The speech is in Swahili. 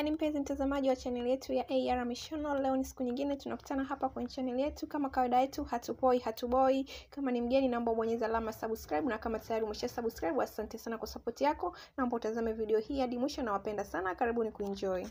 gani mpenzi mtazamaji wa chaneli yetu ya AR Missional, Leo ni siku nyingine tunakutana hapa kwenye chaneli yetu. Kama kawaida yetu, hatupoi hatuboi. Kama ni mgeni, naomba ubonyeze alama subscribe, na kama tayari umesha subscribe, asante sana kwa support yako. Naomba utazame video hii hadi mwisho, nawapenda sana. Karibuni kuenjoy.